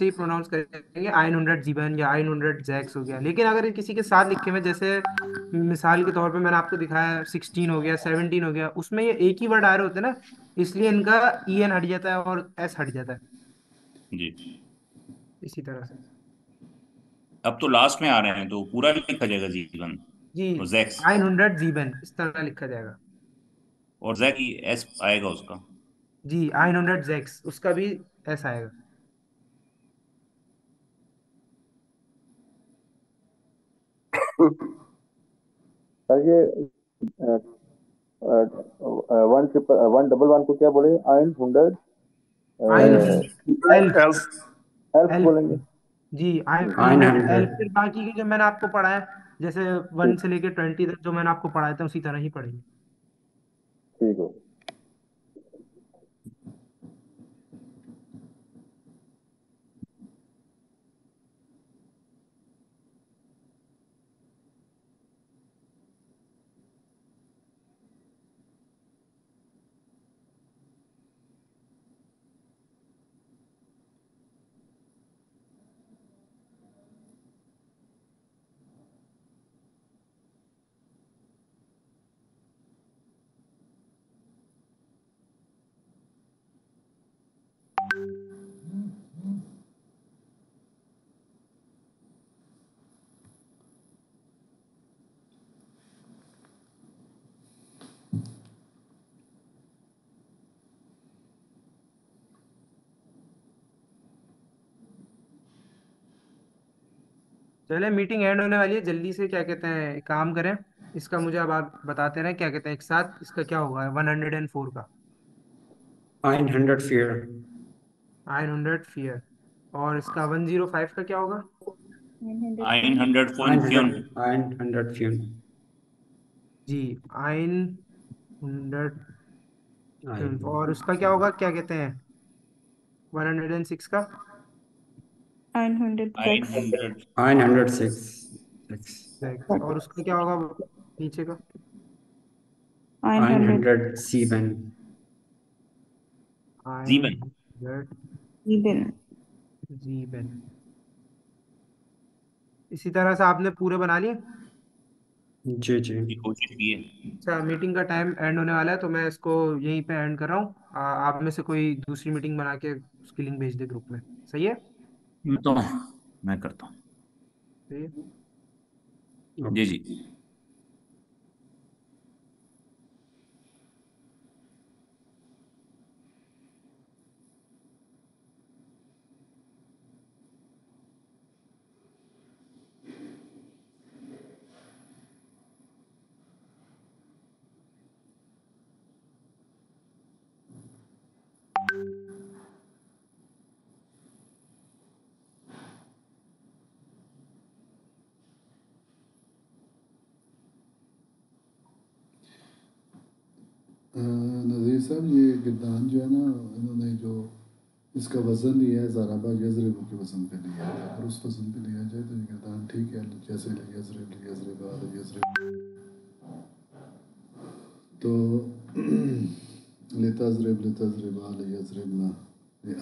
वैसे ही प्रोनाउंस करेंगे आइन हंड्रेड जीवन या आइन हंड्रेड जैक्स हो गया। लेकिन अगर किसी के साथ लिखे हुए जैसे मिसाल के तौर पे मैंने आपको दिखाया सिक्सटीन हो गया सेवनटीन हो गया उसमें ये एक ही वर्ड आ रहे होते हैं ना इसलिए इनका ई एन हट जाता है और एस हट जाता है। जी। इसी तरह से। अब तो लास्ट में आ रहे हैं तो पूरा लिखा जाएगा जीवन जी आइन हंड्रेड जीवन इस तरह लिखा जाएगा। और जैक एस आएगा उसका? जी आइन हंड्रेड जैक्स उसका भी एस आएगा। सर ये one triple one double one को क्या बोले? आइन हंड्रेड एल्फ हेल्प बोलेंगे। जी हंड्रेड एल्फ फिर बाकी के जो मैंने आपको पढ़ाया जैसे वन से लेके ट्वेंटी तक जो मैंने आपको पढ़ाया था उसी तरह ही पढ़ेंगे। ठीक है। चले मीटिंग एंड होने वाली है जल्दी से क्या कहते हैं काम करें इसका मुझे अब आप बताते रहें क्या कहते हैं एक साथ इसका क्या होगा वन हंड्रेड एंड फोर का। आइन हंड्रेड फियर आइन हंड्रेड फियर और इसका वन ज़ीरो फाइव का क्या होगा? आइन hundred nine hundred nine hundred फ्यून जी आइन हंड्रेड और उसका क्या होगा क्या कहते हैं वन हंड्रेड एंड सिक्स का? 900 nine Zex. Hundred nine hundred six six Six। और उसका क्या होगा? नीचे का? 900 hundred seven. Nine seven. Hundred Eben. Seven. इसी तरह से आपने पूरे बना लिए? जी जी। कोशिश की है। अच्छा मीटिंग का टाइम एंड होने वाला है तो मैं इसको यहीं पे एंड कर रहा हूँ। आप में से कोई दूसरी मीटिंग बना के उसकी लिंक भेज दे ग्रुप में। सही है? मैं तो मैं करता हूँ। जी जी। नज़ीर साहब ये गिरदान जो है ना इन्होंने जो इसका वज़न लिया है ज़राबा यजरब के वज़न पे लिया है। अगर उस वज़न पे लिया जाए तो ये गिरदान ठीक है जैसे यजरब यजरबा यजरब तो लेतजरब लेतजरबा यजरबना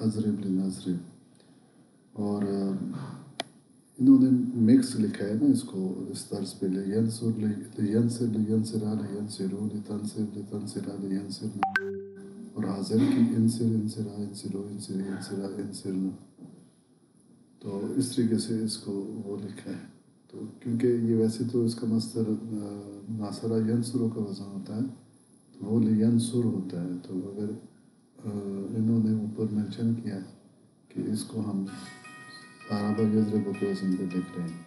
अजरब लजरब और अ, इन्होंने मिक्स लिखा है ना इसको, इस तर्ज पे, ले यंसुर ले यंसर ले यंसरा ले यंसरू ले तंसर ले तंसरा ले यंसर और हाजिर की इंसिर इंसिरा इंसिरो इंसिर इंसिरा इंसिरना तो इस तरीके से इसको वो लिखा है। तो क्योंकि ये वैसे तो इसका मस्तर नासरा यंसुरो का वज़न होता है तो वो ले यंसुर होता है। तो अगर इन्होंने ऊपर मेंशन किया कि इसको हम आराबा यजरब के वज़न पे लिख रहे हैं।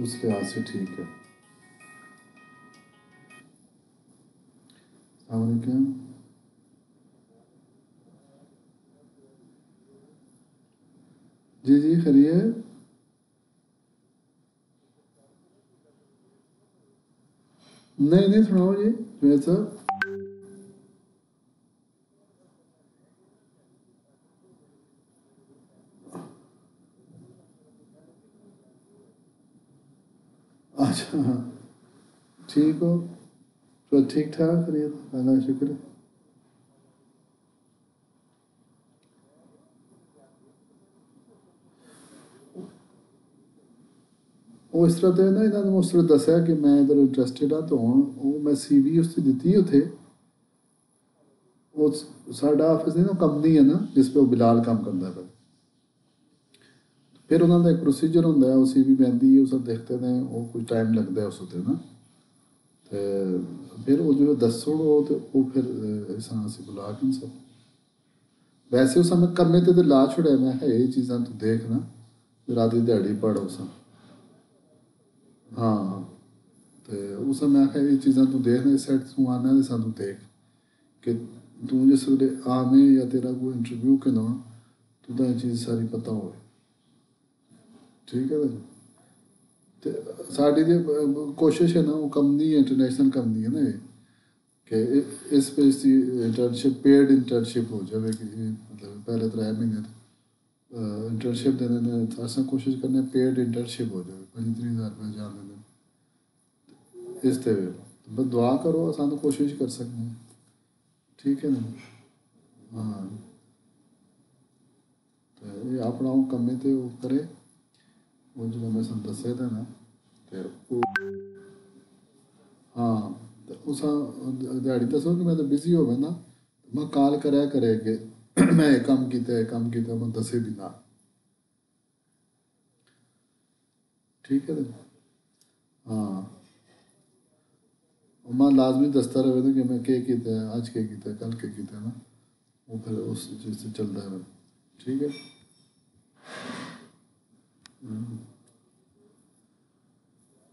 उस लिहाज से ठीक है। अलैक्म जी जी खरीय नहीं नहीं, सुनाओ जी जुनेद साहब अच्छा हाँ ठीक हो तो ठीक ठाक रही ਉਹ ਇਸ ਤਰ੍ਹਾਂ ਤੇ ਨਾ ਇਹਨਾਂ ਨੂੰ ਉਸ ਤਰ੍ਹਾਂ ਦੱਸਿਆ ਕਿ ਮੈਂ ਇਧਰ ਇੰਟਰਸਟਿਡ ਆ ਤਾਂ ਉਹ ਮੈਂ ਸੀਵੀ ਉਸ ਤੇ ਦਿੱਤੀ ਉਥੇ। ਉਹ ਸਾਡਾ ਆਫਿਸ ਨਹੀਂ ਨਾ ਕੰਪਨੀ ਹੈ ਨਾ, ਜਿਸ ਪੇ ਉਹ ਬਿਲਾਲ ਕੰਮ ਕਰਦਾ ਹੈ ਫਿਰ ਉਹਨਾਂ ਦਾ ਇੱਕ ਪ੍ਰੋਸੀਜਰ ਹੁੰਦਾ ਹੈ ਉਹ ਸੀਵੀ ਪੈਂਦੀ ਹੈ ਉਸ ਨੂੰ ਦੇਖਦੇ ਨੇ ਉਹ ਕੋਈ ਟਾਈਮ ਲੱਗਦਾ ਉਸ ਉੱਤੇ ਨਾ। ਤੇ ਫਿਰ ਉਹ ਜਿਵੇਂ ਦੱਸਣ ਉਹ ਤੇ ਉਹ ਫਿਰ ਅਹ, ਇਸ ਅਸੀਂ ਬੁਲਾ ਕੇ ਸਭ। ਵੈਸੇ ਉਸ ਸਮੇਂ ਕੰਮੇ ਤੇ ਤੇ ਲਾ ਛੁੜਿਆ ਮੈਂ ਕਿਹਾ ਇਹ ਚੀਜ਼ਾਂ ਤੂੰ ਦੇਖ ਨਾ ਵੀ ਦਿਹਾੜੀ ਪੜ ਉਸ ਹਾਂ ਤੇ ਉਸ ਸਮੇਂ ਮੈਂ ਇਹ ਚੀਜ਼ਾਂ ਤੂੰ ਦੇਖ ਨੇ ਸੈਟ ਤੂੰ ਆਨਾ ਦੇ ਸਾਨੂੰ ਦੇਖ ਕਿ ਤੂੰ ਜਿਸ ਵੇਲੇ ਆਵੇਂ ਜਾਂ ਤੇਰਾ ਕੋਈ ਇੰਟਰਵਿਊ ਕਰਨਾ ਤੂੰ ਤਾਂ ਇਹ ਚੀਜ਼ ਸਾਰੀ ਪਤਾ ਹੋਵੇ। ਠੀਕ ਹੈ ਨਾ ਤੇ ਸਾਡੀ ਜੇ ਕੋਸ਼ਿਸ਼ ਹੈ ਨਾ, ਉਹ ਕੰਪਨੀ ਇੰਟਰਨੈਸ਼ਨਲ ਕੰਪਨੀ ਹੈ ਨਾ ਕਿ ਇਸ ਪੇਸ ਦੀ ਇੰਟਰਨਸ਼ਿਪ ਪੇਡ ਇੰਟਰਨਸ਼ਿਪ ਹੋ ਜਾਵੇ ਕਿ ਮਤਲਬ ਪਹਿਲੇ ਤਰ੍ਹਾਂ ਮਹੀਨੇ ਇੰਟਰਨਸ਼ਿਪ ਦੇ ਨੇ ਅਸਾਂ ਕੋਸ਼ਿਸ਼ ਕਰਨੇ ਪੇਡ ਇੰਟਰਨਸ਼ਿਪ ਹੋ ਜਾਵੇ 25000 ਰੁਪਏ ਜਾਣ ਦੇ ਇਸ ਤੇ ਬਸ ਦੁਆ ਕਰੋ ਸਾਨੂੰ ਕੋਸ਼ਿਸ਼ ਕਰ ਸਕਦੇ ਹਾਂ। ਠੀਕ ਹੈ ਨਾ? ਹਾਂ। ਤੇ ਆਪਣਾ ਉਹ ਕੰਮੇ ਤੇ ਉਹ ਕਰੇ। ಒಂಜಿ ಮೊಮ್ಮೆ ಸಂತ ಸೇದನ te u हाँ तो उसा दिहाड़ी तो सोच मैं तो बिज़ी हो गया ना तो मैं काल कराया करे के मैं कम किते कम किते, मैं दसे भी ना। ठीक है हाँ। मैं लाजमी दसता रहे तो कि मैं के किते आज के किते कल के किते ना, वो फिर उस चीज़ से चलता है ठीक है?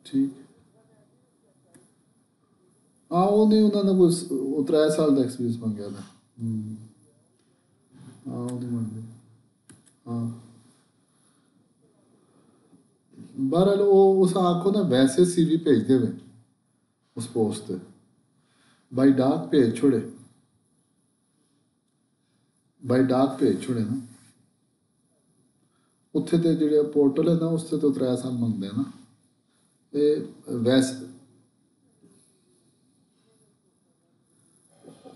ਠੀਕ। ਆ ਉਹ ਉਹਨਾਂ ਦਾ ਕੋਈ ਉਹ ਤਰੇ ਸਾਲ ਦਾ ਐਕਸਪੀਰੀਅੰਸ ਮੰਗਿਆ ਨਾ ਹਮ ਆ ਉਹ ਨਹੀਂ ਮੰਗਦੇ ਹਾਂ। ਬਹਰਹਾਲ ਉਹ, ਉਸ ਆਖੋ ਨਾ ਵੈਸੇ ਸੀਵੀ ਭੇਜ ਦੇਵੇ ਉਸ ਪੋਸਟ ਤੇ। ਬਾਈ ਡਾਕ ਭੇਜ ਛੋੜੇ। ਬਾਈ ਡਾਕ ਭੇਜ ਛੋੜੇ ਨਾ। ਉੱਥੇ ਤੇ ਜਿਹੜੇ ਪੋਰਟਲ ਹੈ ਨਾ ਉਸ ਤੇ ਤੋਂ ਤਰੇ ਸਾਲ ਮੰਗਦੇ ਆ ਨਾ ਇਹ ਵੈਸੇ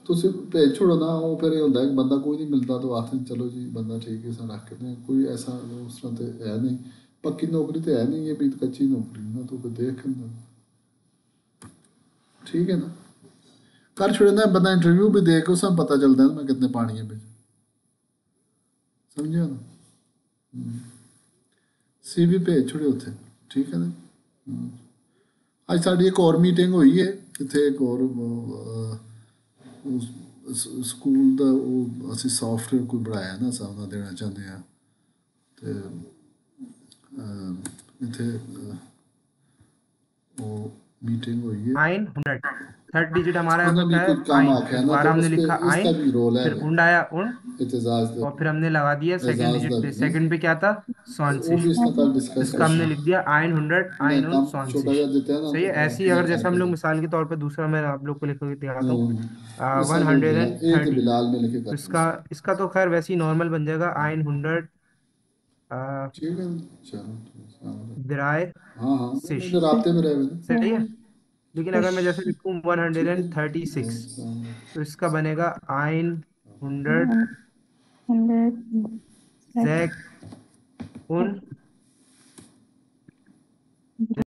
ਤੁਸੀਂ ਭੇਜ ਛੋੜੋ ਨਾ ਉਹ ਫਿਰ ਇਹ ਹੁੰਦਾ ਹੈ ਕਿ ਬੰਦਾ ਕੋਈ ਨਹੀਂ ਮਿਲਦਾ ਤਾਂ ਆਖਦੇ ਨੇ, ਚਲੋ ਜੀ ਬੰਦਾ ਠੀਕ ਹੈ ਸਾ ਰੱਖ ਕੇ ਦੇ ਕੋਈ ਐਸਾ ਉਸ ਤਰ੍ਹਾਂ ਤੇ ਹੈ ਨਹੀਂ ਪੱਕੀ ਨੌਕਰੀ ਤੇ ਹੈ ਨਹੀਂ ਇਹ ਵੀ ਕੱਚੀ ਨੌਕਰੀ ਨਾ ਤੂੰ ਕੋਈ ਦੇਖ ਨਾ ਠੀਕ ਹੈ ਨਾ ਕਰ ਛੋੜੇ ਨਾ ਬੰਦਾ ਇੰਟਰਵਿਊ ਵੀ ਦੇ ਕੇ ਉਸ ਨੂੰ ਪਤਾ ਚੱਲਦਾ ਹੈ ਮੈਂ ਕਿੰਨੇ ਪਾਣੀ ਹੈ ਵਿੱਚ ਸਮਝਿਆ ਨਾ ਸੀ ਵੀ ਭੇਜ ਛੜੇ ਉੱਥੇ, ਠੀਕ ਹੈ ਨਾ? ਅੱਜ ਸਾਡੀ ਇੱਕ ਹੋਰ ਮੀਟਿੰਗ ਹੋਈ ਹੈ ਕਿਥੇ ਇੱਕ ਹੋਰ ਸਕੂਲ ਦਾ ਉਹ ਅਸੀਂ ਸੌਫਟਵੇਅਰ ਕੋਈ ਬਣਾਇਆ ਨਾ ਸਾਹਮਣਾ ਦੇਣਾ ਚਾਹੁੰਦੇ ਆ ਤੇ ਇੱਥੇ ਉਹ ਮੀਟਿੰਗ ਹੋਈ ਹੈ। थर्ड डिजिट हमारा होता है दोबारा तो हमने लिखा है। फिर उंड। आया दे। और फिर हमने लगा दिया सेकंड डिजिट पे। सेकंड पे क्या था? भी इसका हमने लिख दिया आइन हंड्रेड आइन उन ना सही है तो ऐसे अगर जैसे हम लोग मिसाल के तौर पे दूसरा मैं आप लोग को लिख के दिखाता हूँ। वन हंड्रेड एंड थर्टी तो इसका इसका तो खैर वैसे ही नॉर्मल बन जाएगा आइन हंड्रेड ठीक है हाँ हाँ सही है? लेकिन अगर मैं जैसे लिखू one hundred and thirty six तो इसका बनेगा आइन हंड्रेड हंड्रेड उन